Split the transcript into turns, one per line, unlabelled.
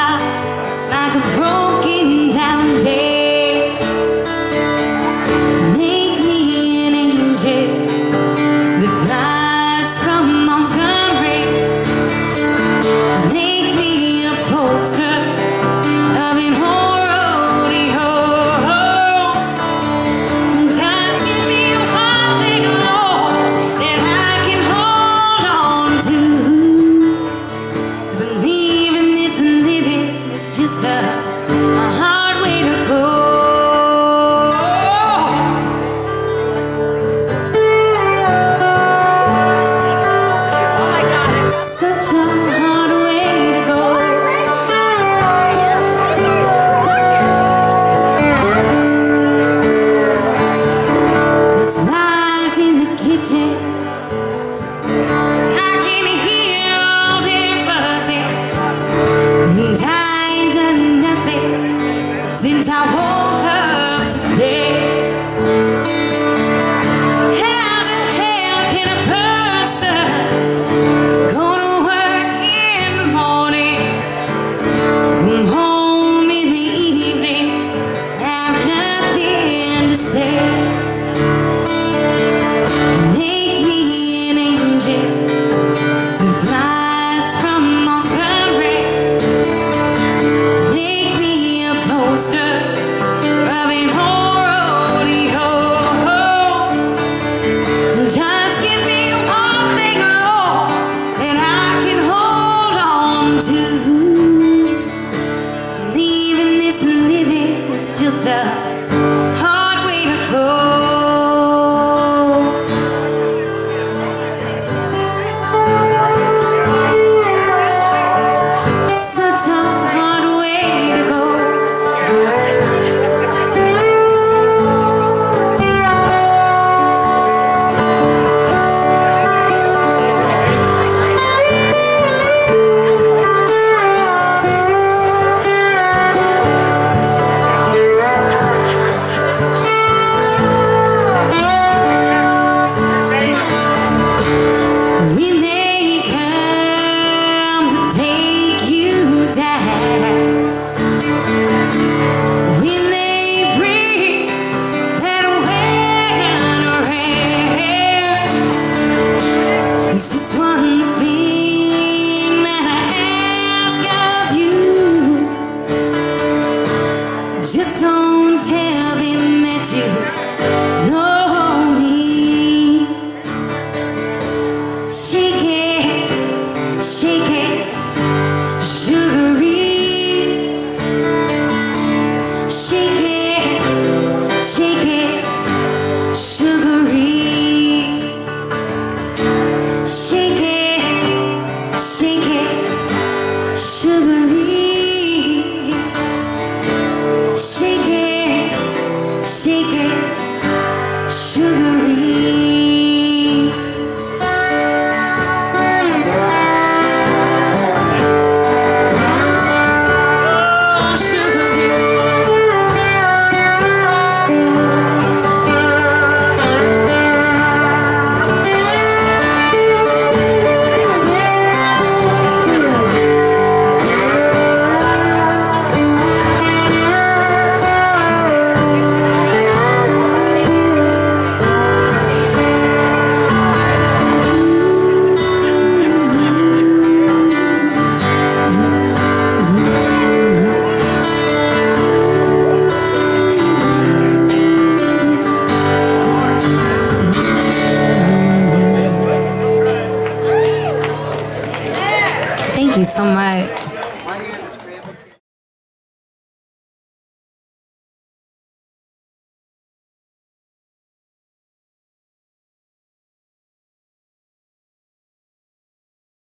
fly like.